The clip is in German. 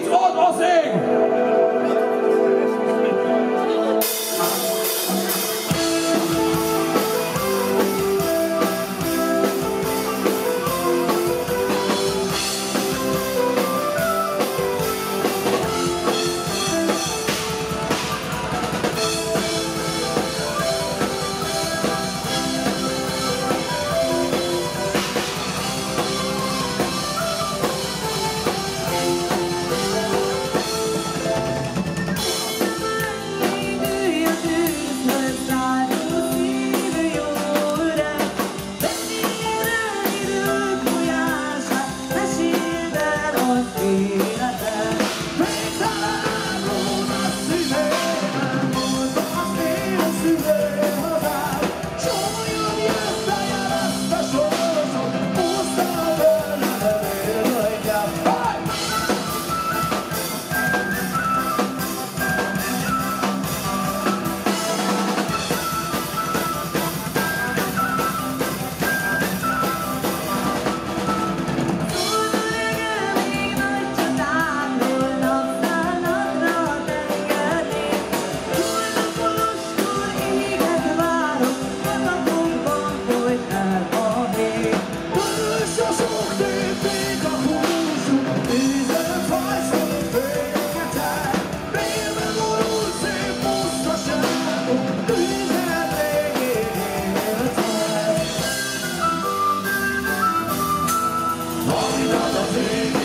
Ort auslegen. nada a ver.